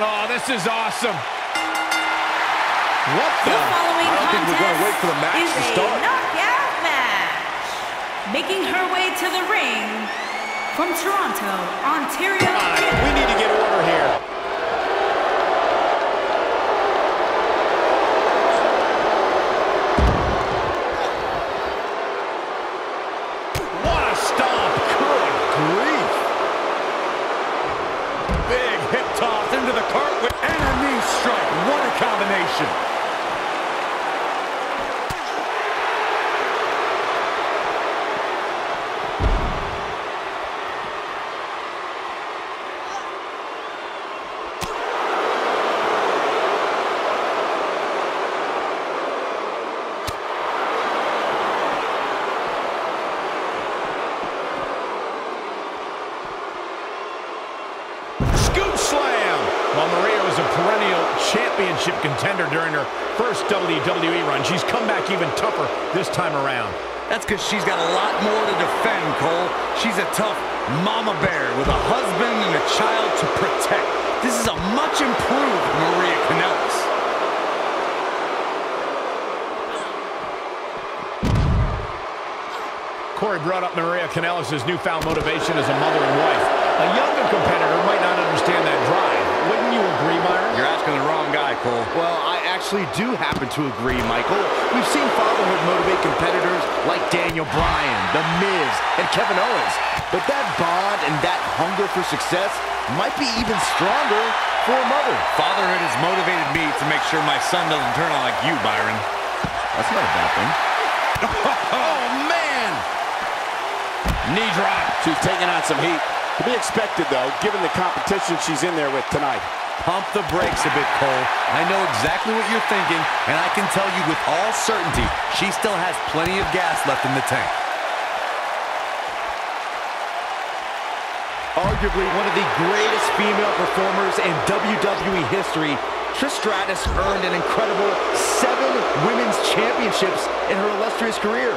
Oh, this is awesome. What the? The following I don't think we're going to wait for the match is to a start. knockout match. Making her way to the ring from Toronto, Ontario, Come on, Canada. we need to get order here. 是 WWE run, she's come back even tougher this time around. That's because she's got a lot more to defend, Cole. She's a tough mama bear with a husband and a child to protect. This is a much improved Maria Kanellis. Corey brought up Maria Kanellis' newfound motivation as a mother and wife. A younger competitor might not understand that drive. Wouldn't you agree, Byron? You're asking the wrong guy, Cole. Well, I actually do happen to agree, Michael. We've seen fatherhood motivate competitors like Daniel Bryan, The Miz, and Kevin Owens. But that bond and that hunger for success might be even stronger for a mother. Fatherhood has motivated me to make sure my son doesn't turn out like you, Byron. That's not a bad thing. Oh, man! Knee drop. She's taking on some heat. To be expected, though, given the competition she's in there with tonight. Pump the brakes a bit, Cole. I know exactly what you're thinking, and I can tell you with all certainty, she still has plenty of gas left in the tank. Arguably one of the greatest female performers in WWE history, Trish Stratus earned an incredible seven women's championships in her illustrious career.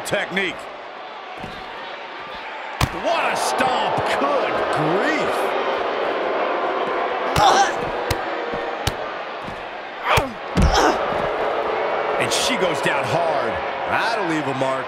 Beautiful technique. What a stomp. Good grief. And she goes down hard. That'll leave a mark.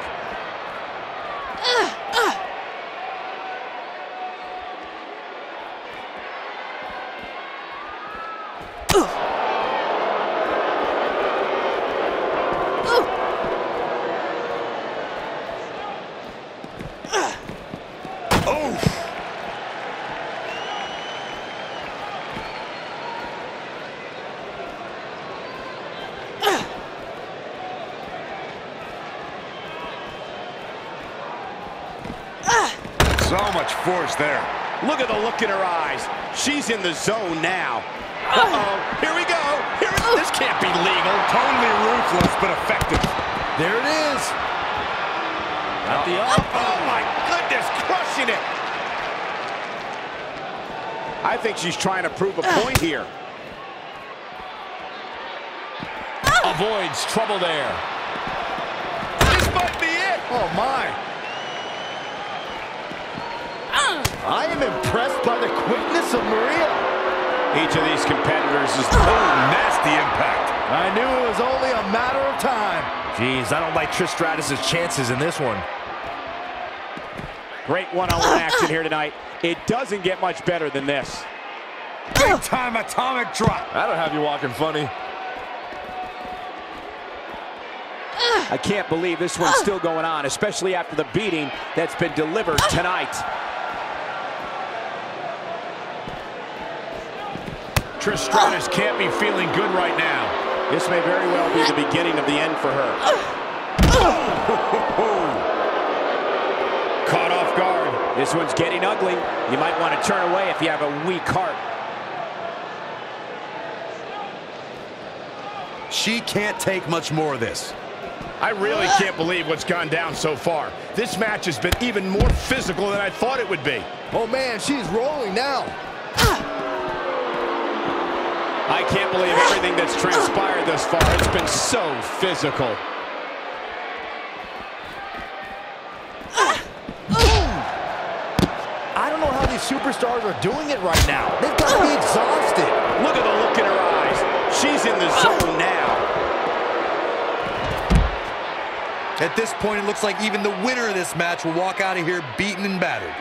So much force there. Look at the look in her eyes. She's in the zone now. Uh-oh. Here we go. Here, this can't be legal. Totally ruthless, but effective. There it is. At the Oh, my goodness. Crushing it. I think she's trying to prove a point uh. here. Uh. Avoids trouble there. This might be it. Oh, my. I am impressed by the quickness of Maria. Each of these competitors is... Nasty impact. I knew it was only a matter of time. Jeez, I don't like Trish Stratus' chances in this one. Great one-on-one action here tonight. It doesn't get much better than this. Big time atomic drop. I don't have you walking funny. I can't believe this one's still going on, especially after the beating that's been delivered tonight. Trish Stratus can't be feeling good right now. This may very well be the beginning of the end for her. Caught off guard. This one's getting ugly. You might want to turn away if you have a weak heart. she can't take much more of this. I really can't believe what's gone down so far. This match has been even more physical than I thought it would be. Oh, man, she's rolling now. I can't believe everything that's transpired thus far. It's been so physical. I don't know how these superstars are doing it right now. They've got to be exhausted. Look at the look in her eyes. She's in the zone now. At this point, it looks like even the winner of this match will walk out of here beaten and battered.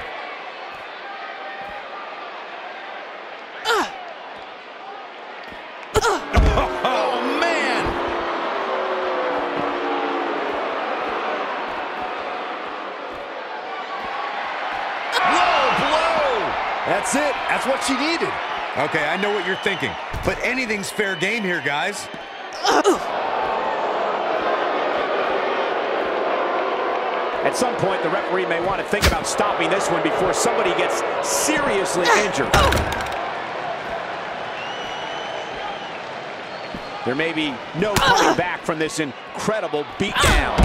That's it. That's what she needed. Okay, I know what you're thinking, but anything's fair game here, guys. At some point, the referee may want to think about stopping this one before somebody gets seriously injured. There may be no coming back from this incredible beatdown.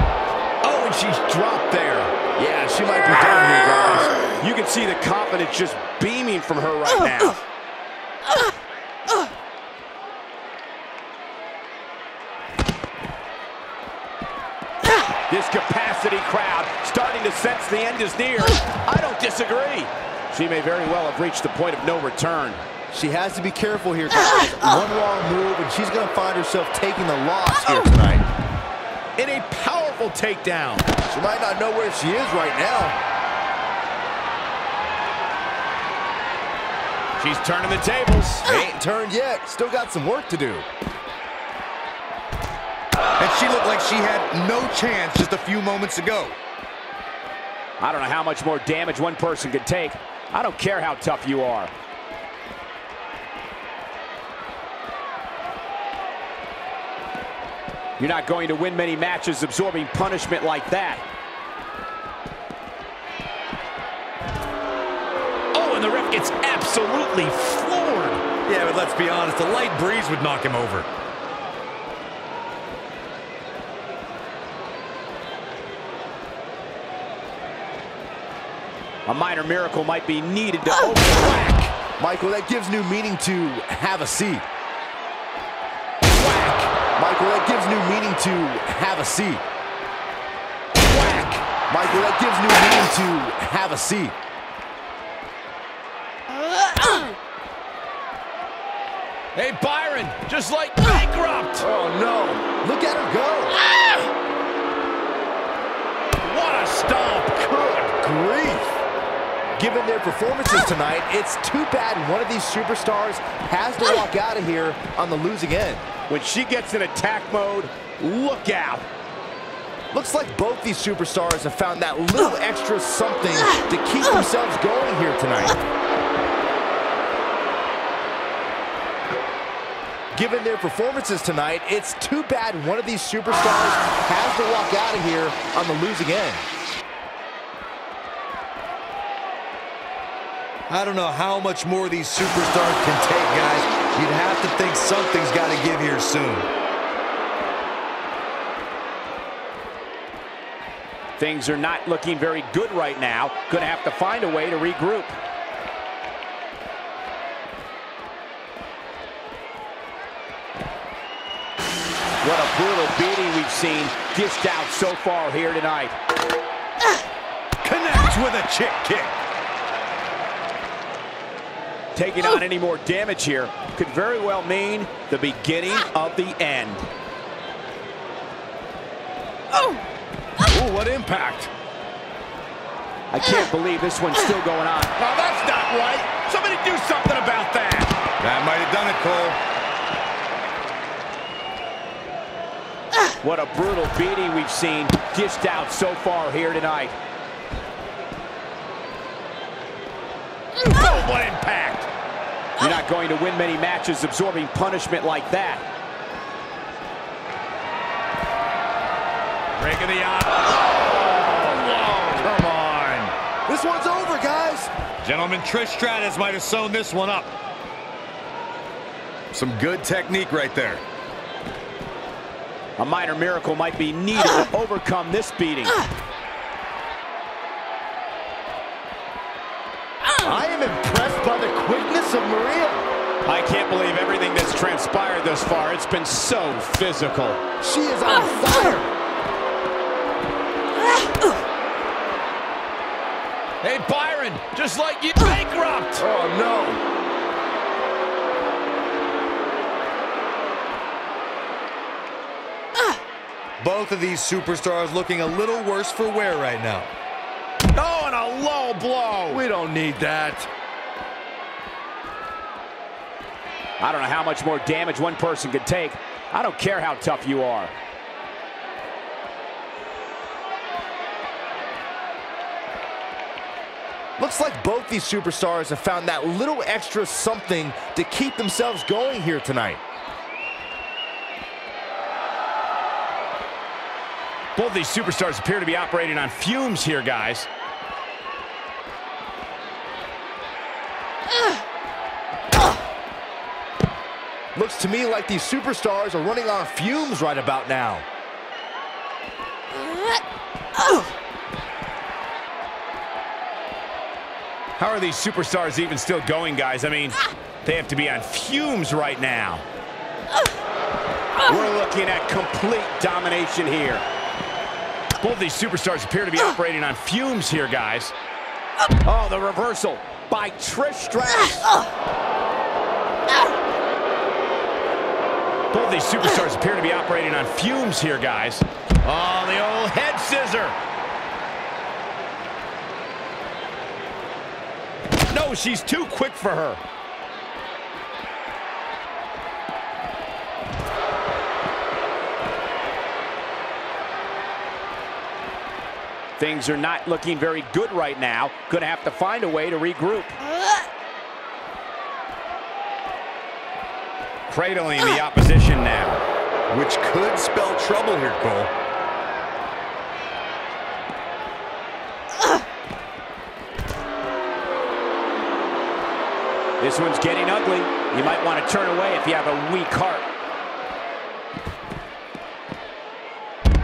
Oh, and she's dropped there. Yeah, she might be done here, guys. You can see the confidence just beaming from her right uh, now. This capacity crowd starting to sense the end is near. I don't disagree. She may very well have reached the point of no return. She has to be careful here. Uh, uh. One wrong move, and she's going to find herself taking the loss here tonight. In a powerful takedown. She might not know where she is right now. She's turning the tables. They ain't turned yet. Still got some work to do. And she looked like she had no chance just a few moments ago. I don't know how much more damage one person could take. I don't care how tough you are. You're not going to win many matches absorbing punishment like that. Absolutely floored. Yeah, but let's be honest, a light breeze would knock him over. A minor miracle might be needed to oh. open the. Michael, that gives new meaning to have a seat. Whack. Michael, that gives new meaning to have a seat. Whack. Michael, that gives new meaning to have a seat. Hey, Byron, just like bankrupt. Oh, no. Look at her go. Ah! What a stomp. Good grief. Given their performances tonight, it's too bad one of these superstars has to walk out of here on the losing end. When she gets in attack mode, look out. Looks like both these superstars have found that little extra something to keep themselves going here tonight. Given their performances tonight, it's too bad one of these superstars has to walk out of here on the losing end. I don't know how much more these superstars can take, guys. You'd have to think something's got to give here soon. Things are not looking very good right now. Going to have to find a way to regroup. What a brutal beating we've seen dished out so far here tonight. Connects with a chick kick. Taking on any more damage here could very well mean the beginning of the end. Oh, Ooh, what impact. I can't believe this one's still going on. Now that's not right. Somebody do something about that. That might have done it, Cole. What a brutal beating we've seen dished out so far here tonight. Oh, what impact! You're not going to win many matches absorbing punishment like that. Break of the eye. Oh, Come on. This one's over, guys. Gentlemen, Trish Stratus might have sewn this one up. Some good technique right there. A minor miracle might be needed to overcome this beating. I am impressed by the quickness of Maria. I can't believe everything that's transpired thus far. It's been so physical. She is on fire. Hey, Byron, just like you bankrupt. Oh, no. Both of these superstars looking a little worse for wear right now. Oh, and a low blow. We don't need that. I don't know how much more damage one person could take. I don't care how tough you are. Looks like both these superstars have found that little extra something to keep themselves going here tonight. Both these superstars appear to be operating on fumes here, guys. Looks to me like these superstars are running on fumes right about now. How are these superstars even still going, guys? I mean, they have to be on fumes right now. We're looking at complete domination here. Both these superstars appear to be operating on fumes here, guys. Oh, the reversal by Trish Stratus. Both these superstars appear to be operating on fumes here, guys. Oh, the old head scissor. No, she's too quick for her. Things are not looking very good right now. Gonna have to find a way to regroup. Cradling the opposition now. Which could spell trouble here, Cole. This one's getting ugly. You might want to turn away if you have a weak heart.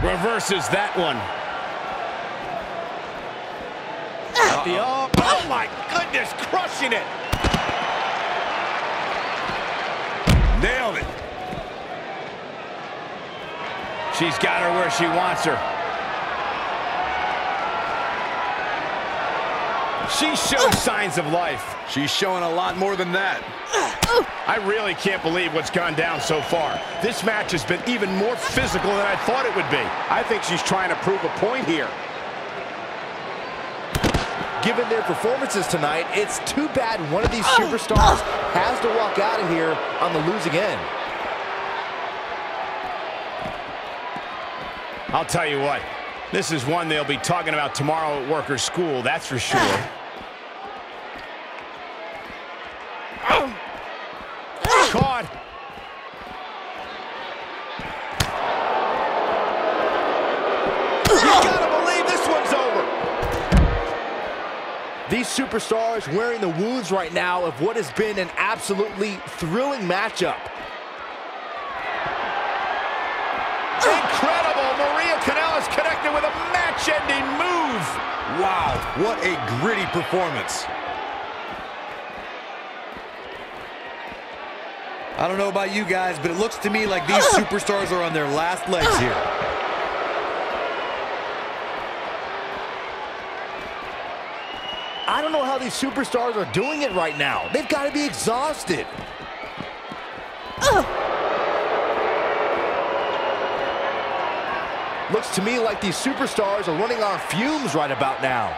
Reverses that one. The, oh, oh my goodness, crushing it. Nailed it. She's got her where she wants her. She shows signs of life. She's showing a lot more than that. I really can't believe what's gone down so far. This match has been even more physical than I thought it would be. I think she's trying to prove a point here. Given their performances tonight, it's too bad one of these superstars has to walk out of here on the losing end. I'll tell you what, this is one they'll be talking about tomorrow at workers' school, that's for sure. superstars wearing the wounds right now of what has been an absolutely thrilling matchup. Incredible! Maria Kanellis connected with a match-ending move. Wow, what a gritty performance. I don't know about you guys, but it looks to me like these superstars are on their last legs here. I don't know how these superstars are doing it right now. They've got to be exhausted. Looks to me like these superstars are running on fumes right about now.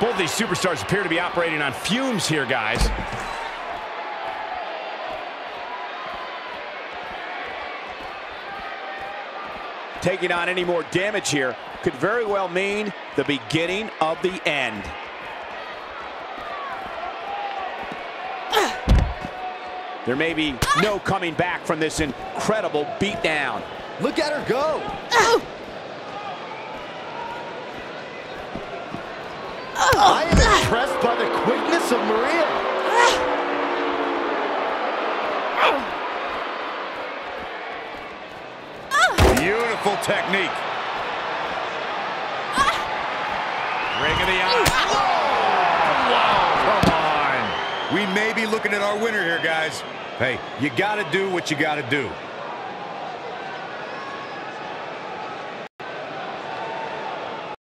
Both these superstars appear to be operating on fumes here, guys. Taking on any more damage here could very well mean the beginning of the end. There may be no coming back from this incredible beatdown. Look at her go. I am impressed by the quickness of Maria. Beautiful technique. Ah! Ring of the eye. Oh! Come on. We may be looking at our winner here, guys. Hey, you got to do what you got to do.